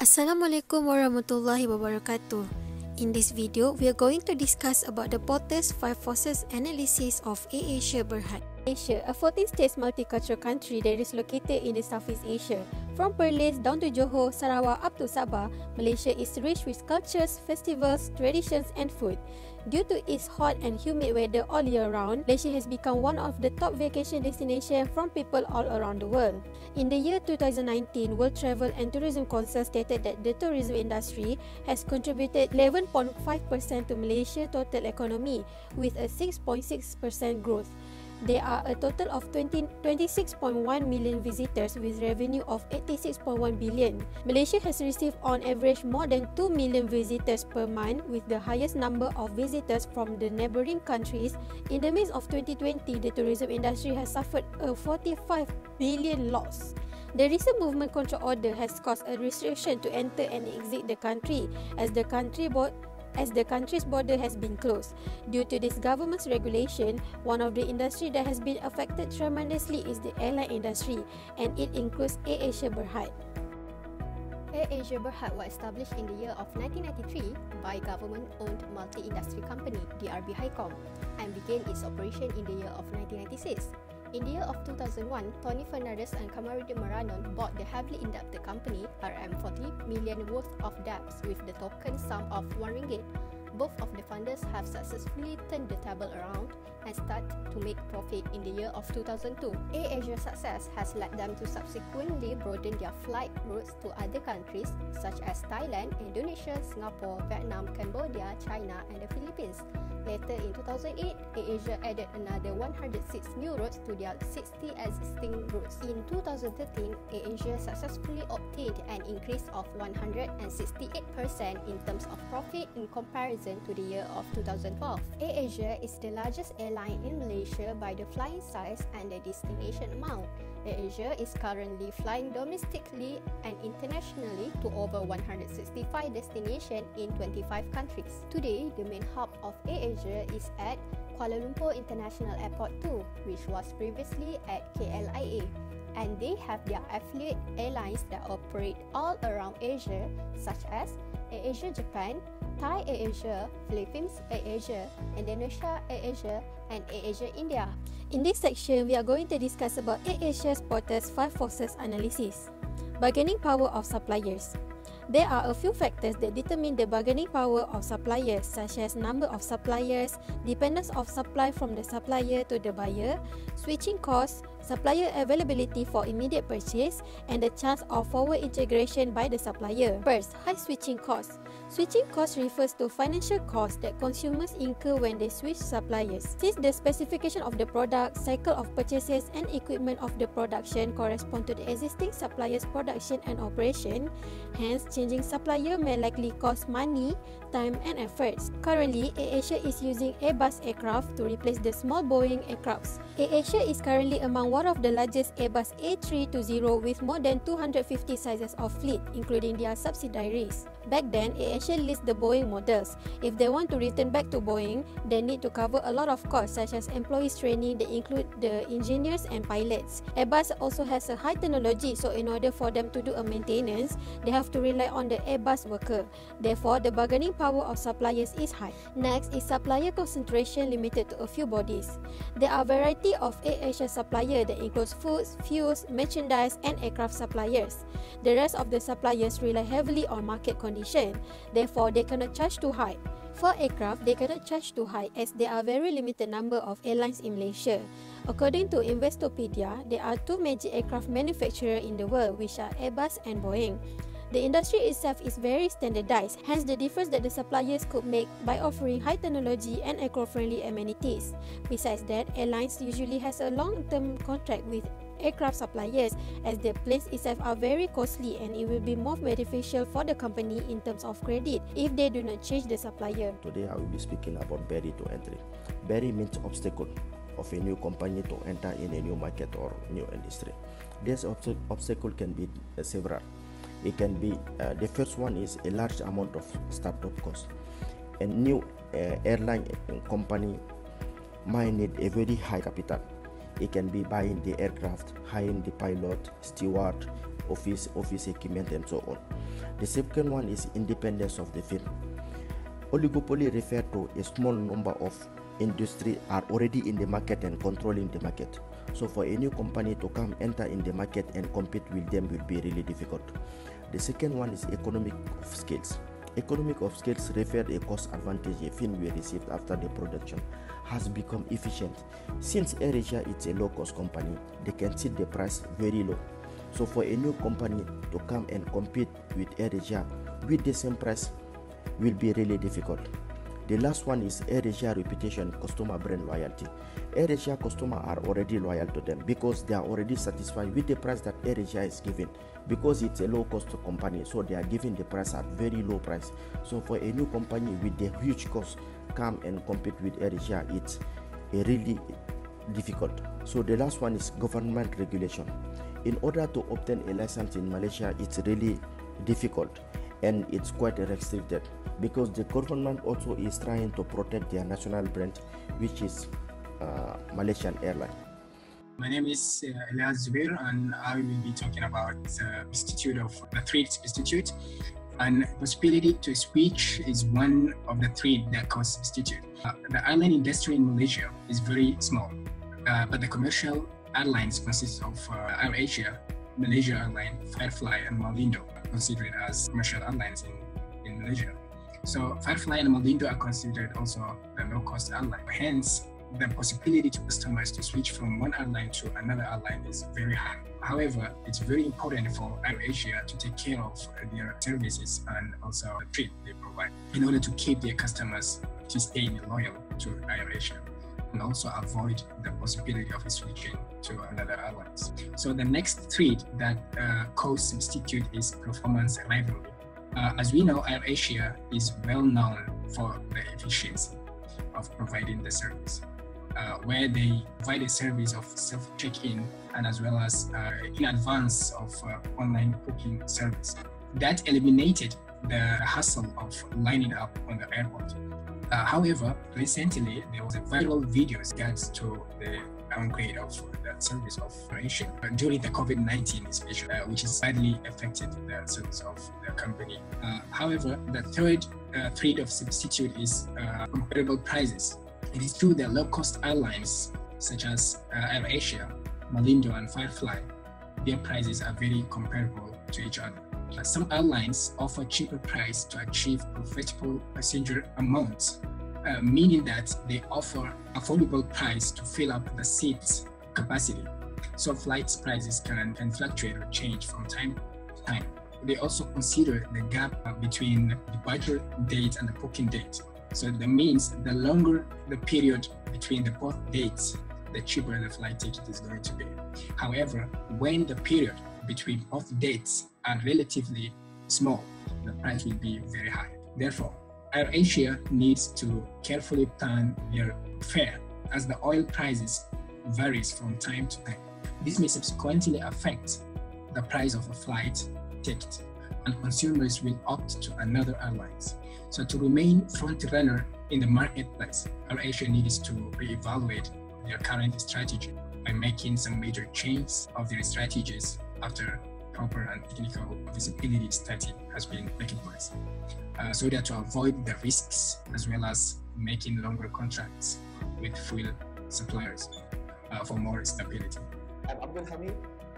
Assalamualaikum warahmatullahi wabarakatuh. In this video, we are going to discuss about the Potter's Five Forces analysis of AirAsia Berhad. Asia, a 14-state multicultural country that is located in the Southeast Asia. From Perlis down to Johor, Sarawak up to Sabah, Malaysia is rich with cultures, festivals, traditions and food. Due to its hot and humid weather all year round, Malaysia has become one of the top vacation destinations from people all around the world. In the year 2019, World Travel and Tourism Council stated that the tourism industry has contributed 11.5% to Malaysia's total economy with a 6.6% growth. There are a total of 20, 26.1 million visitors with revenue of 86.1 billion. Malaysia has received on average more than 2 million visitors per month with the highest number of visitors from the neighboring countries. In the midst of 2020, the tourism industry has suffered a 45 billion loss. The recent movement control order has caused a restriction to enter and exit the country as the country board as the country's border has been closed. Due to this government's regulation, one of the industry that has been affected tremendously is the airline industry and it includes AirAsia Berhad. AirAsia Berhad was established in the year of 1993 by government-owned multi-industry company DRB Hicom and began its operation in the year of 1996. In the year of 2001, Tony Fernandez and Kamarudin Maranon bought the heavily indebted company RM40 million worth of debts with the token sum of 1 ringgit. Both of the funders have successfully turned the table around and start to make profit in the year of 2002. AirAsia's success has led them to subsequently broaden their flight routes to other countries such as Thailand, Indonesia, Singapore, Vietnam, Cambodia, China and the Philippines. Later in 2008, AirAsia added another 106 new routes to their 60 existing routes. In 2013, AirAsia successfully obtained an increase of 168% in terms of profit in comparison to the year of 2012. AirAsia is the largest airline in Malaysia by the flying size and the destination amount. AirAsia is currently flying domestically and internationally to over 165 destinations in 25 countries. Today, the main hub of AirAsia is at Kuala Lumpur International Airport 2, which was previously at KLIA. And they have their affiliate airlines that operate all around Asia, such as AirAsia Japan, Thai AirAsia, Philippines AirAsia, Indonesia AirAsia, and AirAsia India. In this section, we are going to discuss about AirAsia's Potter's Five Forces analysis. Bargaining power of suppliers. There are a few factors that determine the bargaining power of suppliers such as number of suppliers, dependence of supply from the supplier to the buyer, switching costs, supplier availability for immediate purchase, and the chance of forward integration by the supplier. First, high switching costs. Switching cost refers to financial costs that consumers incur when they switch suppliers. Since the specification of the product, cycle of purchases and equipment of the production correspond to the existing supplier's production and operation, hence changing supplier may likely cost money, time and efforts. Currently, AirAsia is using Airbus aircraft to replace the small Boeing aircrafts. AirAsia is currently among one of the largest Airbus A320 with more than 250 sizes of fleet, including their subsidiaries. Back then, AirAsia lists the Boeing models. If they want to return back to Boeing, they need to cover a lot of costs such as employees training that include the engineers and pilots. Airbus also has a high technology so in order for them to do a maintenance, they have to rely on the Airbus worker. Therefore, the bargaining power of suppliers is high. Next is supplier concentration limited to a few bodies. There are variety of AirAsia supplier that includes foods, fuels, merchandise and aircraft suppliers. The rest of the suppliers rely heavily on market condition. Therefore, they cannot charge too high. For aircraft, they cannot charge too high as there are very limited number of airlines in Malaysia. According to Investopedia, there are two major aircraft manufacturers in the world which are Airbus and Boeing. The industry itself is very standardized, hence the difference that the suppliers could make by offering high technology and eco-friendly amenities. Besides that, airlines usually has a long-term contract with aircraft suppliers as the planes itself are very costly and it will be more beneficial for the company in terms of credit if they do not change the supplier. Today I will be speaking about barrier to entry. Barrier means obstacle of a new company to enter in a new market or new industry. This obst obstacle can be uh, several. It can be uh, the first one is a large amount of startup cost. A new uh, airline company might need a very high capital it can be buying the aircraft, hiring the pilot, steward, office, office equipment, and so on. The second one is independence of the firm. Oligopoly refer to a small number of industry are already in the market and controlling the market. So for a new company to come enter in the market and compete with them will be really difficult. The second one is economic of scales. Economic of scales refer a cost advantage a film will receive after the production has become efficient. Since AirAsia is a low cost company, they can set the price very low. So for a new company to come and compete with AirAsia with the same price will be really difficult. The last one is AirAsia reputation, customer brand loyalty. AirAsia customers are already loyal to them because they are already satisfied with the price that AirAsia is giving because it's a low cost company so they are giving the price at very low price so for a new company with the huge cost come and compete with AirAsia it's a really difficult. So the last one is government regulation. In order to obtain a license in malaysia it's really difficult and it's quite restricted because the government also is trying to protect their national brand which is uh, malaysian airline. My name is uh, Elyas Zubeyr, and I will be talking about the Institute of the Institute. And possibility to switch is one of the three that cause substitute. Uh, the airline industry in Malaysia is very small, uh, but the commercial airlines consist of uh, AirAsia, Malaysia Airline, Firefly, and Malindo, considered as commercial airlines in, in Malaysia. So Firefly and Malindo are considered also the low-cost airline. Hence, the possibility to customers to switch from one airline to another airline is very high. However, it's very important for AirAsia to take care of their services and also the treat they provide in order to keep their customers to stay loyal to AirAsia and also avoid the possibility of switching to another airlines. So the next threat that uh, cause substitute is performance rivalry. Uh, as we know, AirAsia is well known for the efficiency of providing the service uh, where they provide a service of self check-in and as well as uh, in advance of uh, online booking service. That eliminated the hassle of lining up on the airport. Uh, however, recently there was a viral video regards to the downgrade of the service of operation during the COVID-19 especially, uh, which has badly affected the service of the company. Uh, however, the third uh, threat of substitute is uh, comparable prices. It is true that low-cost airlines such as uh, AirAsia, Malindo, and Firefly, their prices are very comparable to each other. But some airlines offer cheaper price to achieve profitable passenger amounts, uh, meaning that they offer affordable price to fill up the seats capacity. So flights prices can, can fluctuate or change from time to time. They also consider the gap between departure date and the booking date. So that means the longer the period between the both dates, the cheaper the flight ticket is going to be. However, when the period between both dates are relatively small, the price will be very high. Therefore, AirAsia needs to carefully plan their fare as the oil prices varies from time to time. This may subsequently affect the price of a flight ticket and consumers will opt to another airlines. So to remain front runner in the marketplace, AirAsia needs to reevaluate their current strategy by making some major changes of their strategies after proper and technical visibility study has been taken place. Uh, so that to avoid the risks as well as making longer contracts with fuel suppliers uh, for more stability. I'm Abdul Hameed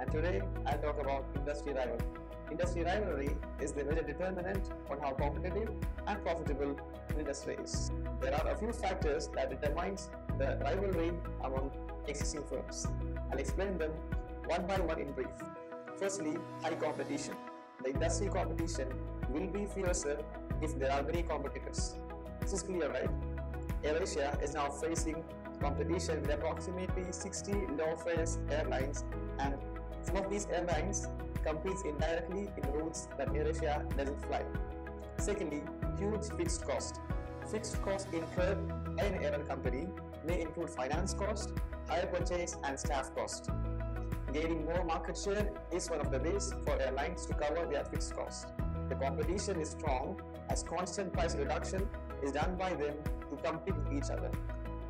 and today I'll talk about industry rival. Industry rivalry is the major determinant on how competitive and profitable an industry is. There are a few factors that determines the rivalry among existing firms. I'll explain them one by one in brief. Firstly, high competition. The industry competition will be fiercer if there are many competitors. This is clear, right? AirAsia is now facing competition with approximately 60 low-fare airlines and some of these airlines competes indirectly in routes that AirAsia doesn't fly. Secondly, huge fixed cost. Fixed cost incurred by an airline company may include finance cost, hire purchase, and staff cost. Gaining more market share is one of the ways for airlines to cover their fixed cost. The competition is strong as constant price reduction is done by them to compete with each other.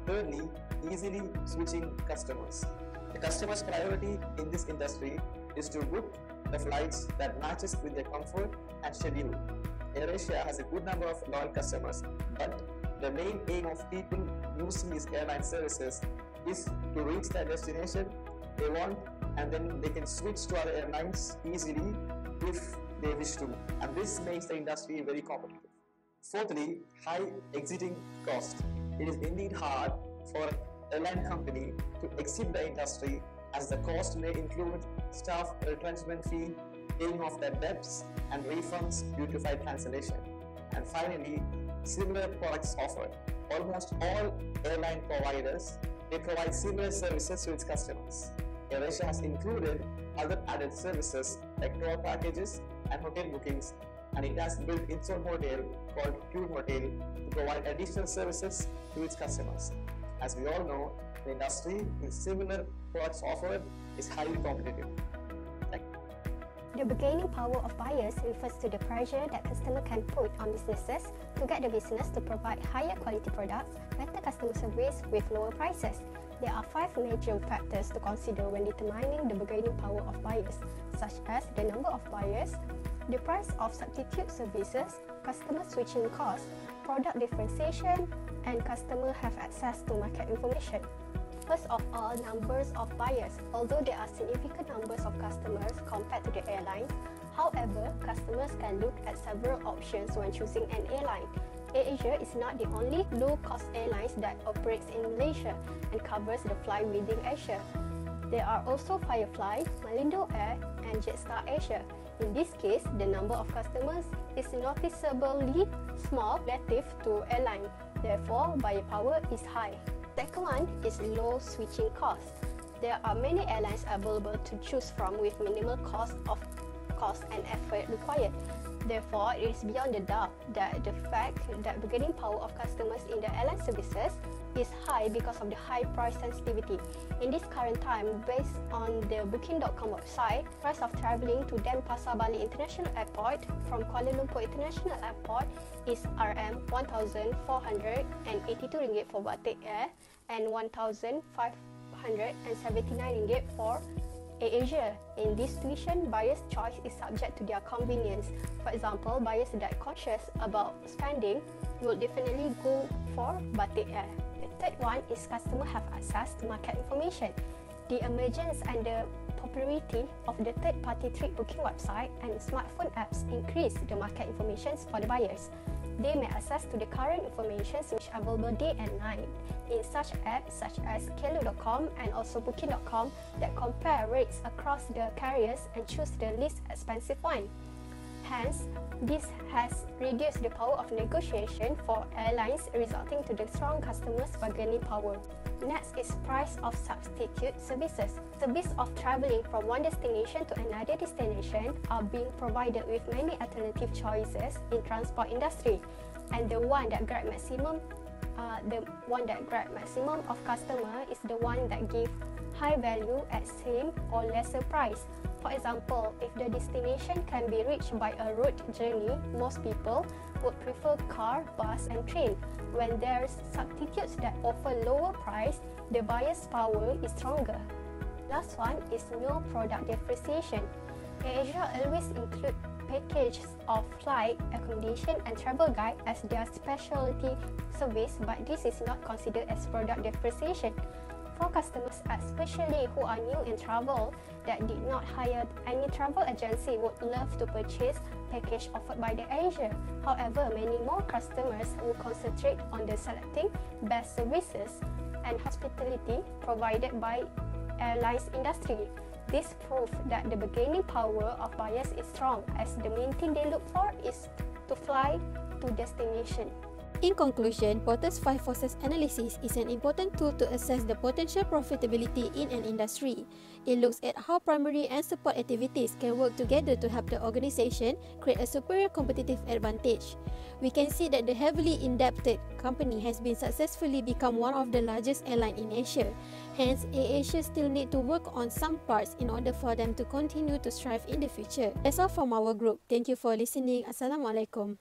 Thirdly, easily switching customers. The customer's priority in this industry is to book the flights that matches with their comfort and schedule. AirAsia has a good number of loyal customers, but the main aim of people using these airline services is to reach their destination they want and then they can switch to other airlines easily if they wish to and this makes the industry very competitive. Fourthly, high exiting cost. It is indeed hard for an airline company to exit the industry as the cost may include staff retrenchment fee, paying off their debts and refunds due to flight cancellation. And finally, similar products offered. Almost all airline providers, they provide similar services to its customers. AirAsia has included other added services like tour packages and hotel bookings and it has built its own hotel called Tune Hotel to provide additional services to its customers. As we all know, the industry with similar products offered is highly competitive. The bargaining power of buyers refers to the pressure that customers can put on businesses to get the business to provide higher quality products, better customer service with lower prices. There are five major factors to consider when determining the bargaining power of buyers, such as the number of buyers, the price of substitute services, customer switching costs, product differentiation, and customer have access to market information. First of all, numbers of buyers. Although there are significant numbers of customers compared to the airlines, however, customers can look at several options when choosing an airline. AirAsia is not the only low-cost airlines that operates in Malaysia and covers the fly within Asia. There are also Firefly, Malindo Air, and Jetstar Asia. In this case, the number of customers is noticeably small relative to airline. Therefore, buyer power is high. Second one is low switching cost. There are many airlines available to choose from with minimal cost of cost and effort required. Therefore, it is beyond the doubt that the fact that bargaining power of customers in the airline services is high because of the high price sensitivity. In this current time, based on the Booking.com website, price of travelling to Denpasar Bali International Airport from Kuala Lumpur International Airport is RM 1,482 ringgit for Batik Air and 1,579 ringgit for AirAsia. In this situation, buyer's choice is subject to their convenience. For example, buyers that are conscious about spending will definitely go for Batik Air. The third one is customer have access to market information. The emergence and the popularity of the third-party trip booking website and smartphone apps increase the market information for the buyers. They may access to the current information which are available day and night in such apps such as Klook.com and also Booking.com that compare rates across the carriers and choose the least expensive one. Hence, this has reduced the power of negotiation for airlines resulting to the strong customers' bargaining power. Next is price of substitute services. Service of travelling from one destination to another destination are being provided with many alternative choices in transport industry and the one that grab maximum uh, the one that grab maximum of customer is the one that give high value at same or lesser price. For example, if the destination can be reached by a road journey, most people would prefer car, bus and train. When there's substitutes that offer lower price, the buyer's power is stronger. Last one is no product differentiation. AirAsia always include packages of flight, accommodation and travel guide as their specialty service but this is not considered as product differentiation for customers especially who are new in travel that did not hire any travel agency would love to purchase package offered by the Asia. However, many more customers will concentrate on the selecting best services and hospitality provided by airlines industry. This proves that the bargaining power of buyers is strong as the main thing they look for is to fly to destination. In conclusion, Porter's Five Forces analysis is an important tool to assess the potential profitability in an industry. It looks at how primary and support activities can work together to help the organization create a superior competitive advantage. We can see that the heavily indebted company has been successfully become one of the largest airline in Asia. Hence, AirAsia still need to work on some parts in order for them to continue to strive in the future. That's all from our group. Thank you for listening. Assalamualaikum.